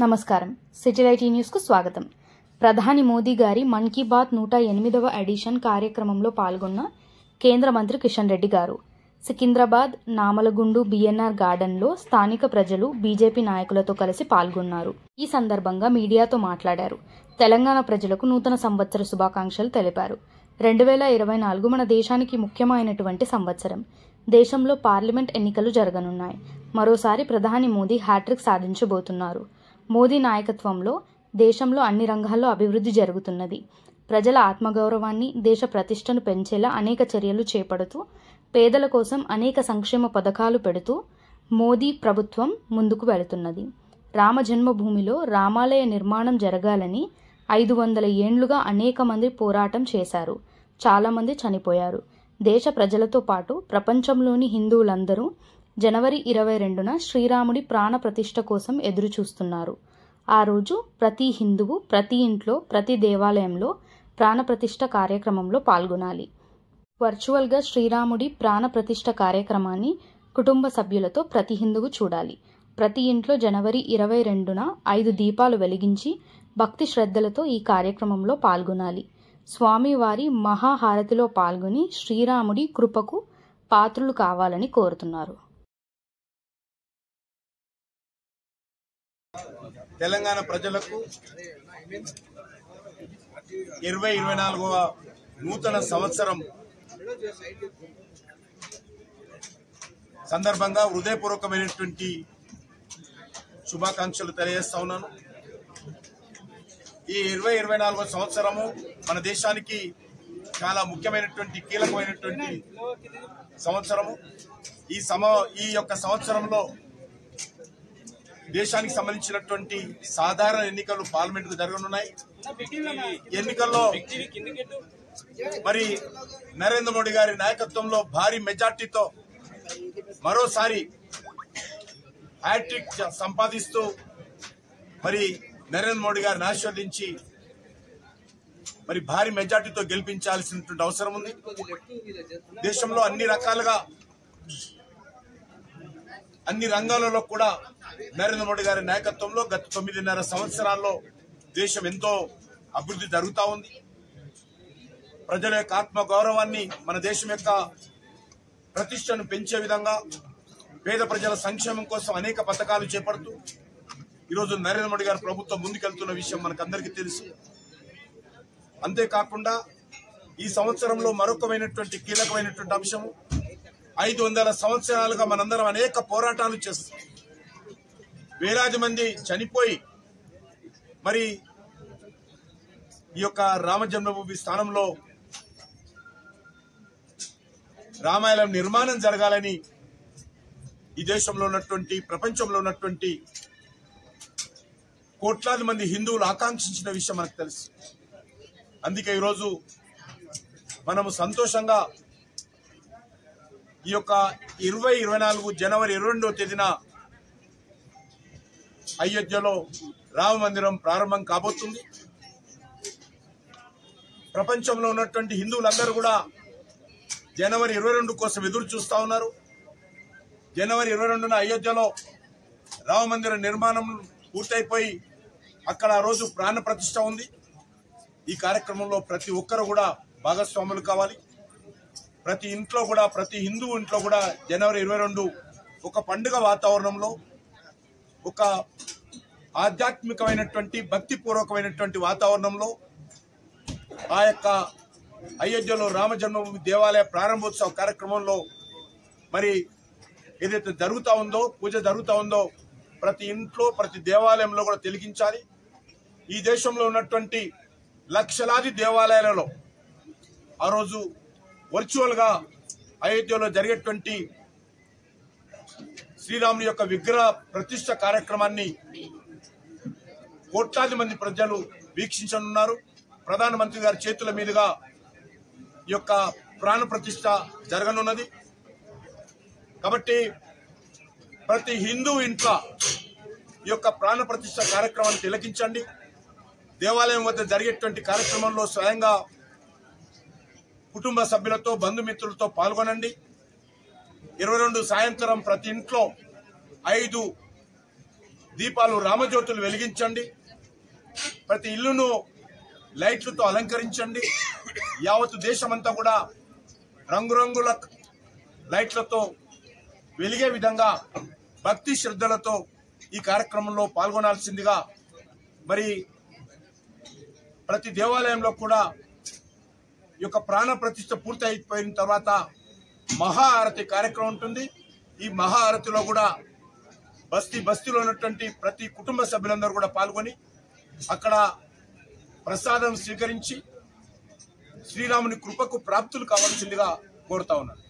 నమస్కారం. సిటిలైటీ న్యూస్కు స్వాగతం. ప్రధాని మోదీ గారి మన్ కీ బాత్ నూట ఎనిమిదవ ఎడిషన్ కార్యక్రమంలో పాల్గొన్న కేంద్ర మంత్రి కిషన్ రెడ్డి గారు. సికింద్రాబాద్ నామలగుండు బిఎన్ఆర్ గార్డెన్లో స్థానిక ప్రజలు బీజేపీ నాయకులతో కలిసి పాల్గొన్నారు. ఈ సందర్భంగా మీడియాతో మాట్లాడారు. తెలంగాణ ప్రజలకు నూతన సంవత్సర శుభాకాంక్షలు తెలిపారు. రెండు వేల ఇరవై నాలుగు మన దేశానికి ముఖ్యమైనటువంటి సంవత్సరం. దేశంలో పార్లమెంట్ ఎన్నికలు జరగనున్నాయి. మరోసారి ప్రధాని మోదీ హ్యాట్రిక్ సాధించబోతున్నారు. మోదీ నాయకత్వంలో దేశంలో అన్ని రంగాల్లో అభివృద్ధి జరుగుతున్నది. ప్రజల ఆత్మగౌరవాన్ని దేశ ప్రతిష్టను పెంచేలా అనేక చర్యలు చేపడుతూ పేదల కోసం అనేక సంక్షేమ పథకాలు పెడుతూ మోదీ ప్రభుత్వం ముందుకు వెళుతున్నది. రామ జన్మభూమిలో రామాలయ నిర్మాణం జరగాలని ఐదు వందల ఏండ్లుగా అనేక మంది పోరాటం చేశారు. చాలామంది చనిపోయారు. దేశ ప్రజలతో పాటు ప్రపంచంలోని హిందువులందరూ జనవరి ఇరవై రెండున శ్రీరాముడి ప్రాణ ప్రతిష్ఠ కోసం ఎదురుచూస్తున్నారు. ఆ రోజు ప్రతి హిందువు ప్రతి ఇంట్లో ప్రతి దేవాలయంలో ప్రాణప్రతిష్ఠ కార్యక్రమంలో పాల్గొనాలి. వర్చువల్గా శ్రీరాముడి ప్రాణప్రతిష్ఠ కార్యక్రమాన్ని కుటుంబ సభ్యులతో ప్రతి హిందువు చూడాలి. ప్రతి ఇంట్లో జనవరి ఇరవై రెండున ఐదు దీపాలు వెలిగించి భక్తి శ్రద్ధలతో ఈ కార్యక్రమంలో పాల్గొనాలి. స్వామివారి మహాహారతిలో పాల్గొని శ్రీరాముడి కృపకు పాత్రులు కావాలని కోరుతున్నారు. తెలంగాణ ప్రజలకు ఇరవై ఇరవై నాలుగవ నూతన సంవత్సరం సందర్భంగా హృదయపూర్వకమైనటువంటి శుభాకాంక్షలు తెలియజేస్తా ఉన్నాను. ఈ ఇరవై ఇరవై నాలుగో సంవత్సరము మన దేశానికి చాలా ముఖ్యమైనటువంటి కీలకమైనటువంటి సంవత్సరము. ఈ సమ ఈ యొక్క సంవత్సరంలో దేశానికి సంబంధించినటువంటి సాధారణ ఎన్నికలు పార్లమెంట్కు జరగనున్నాయి ఎన్నికల్లో మరి నరేంద్ర మోడీ గారి నాయకత్వంలో భారీ మెజార్టీతో మరోసారి హ్యాట్రిక్ సంపాదిస్తూ మరి నరేంద్ర మోడీ గారిని ఆశీర్వదించి మరి భారీ మెజార్టీతో గెలిపించాల్సినటువంటి అవసరం ఉంది. దేశంలో అన్ని రకాలుగా అన్ని రంగాలలో కూడా నరేంద్ర మోడీ గారి నాయకత్వంలో గత తొమ్మిదిన్నర సంవత్సరాల్లో దేశం ఎంతో అభివృద్ధి జరుగుతూ ఉంది. ప్రజల యొక్క ఆత్మ గౌరవాన్ని మన దేశం యొక్క ప్రతిష్టను పెంచే విధంగా పేద ప్రజల సంక్షేమం కోసం అనేక పథకాలు చేపడుతూ ఈరోజు నరేంద్ర మోడీ గారి ప్రభుత్వం ముందుకెళ్తున్న విషయం మనకందరికీ తెలుసు. అంతేకాకుండా ఈ సంవత్సరంలో మరొకమైనటువంటి కీలకమైనటువంటి అంశము ఐదు వందల సంవత్సరాలుగా మనందరం అనేక పోరాటాలు చేస్తాం వేలాది మంది చనిపోయి మరి ఈ యొక్క రామజన్మభూమి స్థానంలో రామాయణం నిర్మాణం జరగాలని ఈ దేశంలో ఉన్నటువంటి ప్రపంచంలో ఉన్నటువంటి కోట్లాది మంది హిందువులు ఆకాంక్షించిన విషయం మనకు తెలుసు. అందుకే ఈరోజు మనము సంతోషంగా ఈ యొక్క ఇరవై ఇరవై నాలుగు జనవరి ఇరవై రెండవ తేదీన అయోధ్యలో రామ మందిరం ప్రారంభం కాబోతుంది. ప్రపంచంలో ఉన్నటువంటి హిందువులందరూ కూడా జనవరి ఇరవై రెండు కోసం ఎదురు చూస్తా ఉన్నారు. జనవరి ఇరవై రెండున అయోధ్యలో రామ మందిర నిర్మాణం పూర్తయిపోయి అక్కడ ఆ రోజు ప్రాణ ప్రతిష్ట ఉంది. ఈ కార్యక్రమంలో ప్రతి ఒక్కరు కూడా భాగస్వాములు కావాలి. ప్రతి ఇంట్లో కూడా ప్రతి హిందూ ఇంట్లో కూడా జనవరి ఇరవై రెండు ఒక పండుగ వాతావరణంలో ఒక ఆధ్యాత్మికమైనటువంటి భక్తిపూర్వకమైనటువంటి వాతావరణంలో ఆ యొక్క అయోధ్యలో రామజన్మభూమి దేవాలయ ప్రారంభోత్సవ కార్యక్రమంలో మరి ఏదైతే జరుగుతూ ఉందో పూజ జరుగుతూ ఉందో ప్రతి ఇంట్లో ప్రతి దేవాలయంలో కూడా తెలిగించాలి ఈ దేశంలో ఉన్నటువంటి లక్షలాది దేవాలయాలలో ఆ రోజు వర్చువల్గా అయోధ్యలో జరిగేటువంటి శ్రీరాముని యొక్క విగ్రహ ప్రతిష్ట కార్యక్రమాన్ని కోట్లాది మంది ప్రజలు వీక్షించనున్నారు. ప్రధానమంత్రి గారి చేతుల మీదుగా ఈ యొక్క ప్రాణ ప్రతిష్ట జరగనున్నది. కాబట్టి ప్రతి హిందూ ఇంట్లో ఈ యొక్క ప్రాణ ప్రతిష్ట కార్యక్రమాన్ని తిలకించండి. దేవాలయం వద్ద జరిగేటువంటి కార్యక్రమంలో స్వయంగా కుటుంబ సభ్యులతో బంధుమిత్రులతో పాల్గొనండి. ఇరవై రెండు సాయంత్రం ప్రతి ఇంట్లో ఐదు దీపాలు రామజ్యోతులు వెలిగించండి. ప్రతి ఇల్లును లైట్లతో అలంకరించండి. యావత్ దేశమంతా కూడా రంగురంగుల లైట్లతో వెలిగే విధంగా భక్తి శ్రద్ధలతో ఈ కార్యక్రమంలో పాల్గొనాల్సిందిగా మరి ప్రతి దేవాలయంలో కూడా యొక్క ప్రాణ ప్రతిష్ట పూర్తి అయిపోయిన తర్వాత మహాఆరతి కార్యక్రమం ఉంటుంది. ఈ మహాఆరతిలో కూడా బస్తీ బస్తీలో ఉన్నటువంటి ప్రతి కుటుంబ సభ్యులందరూ కూడా పాల్గొని అక్కడ ప్రసాదం స్వీకరించి శ్రీరాముని కృపకు ప్రాప్తులు కావాల్సిందిగా కోరుతా ఉన్నాను.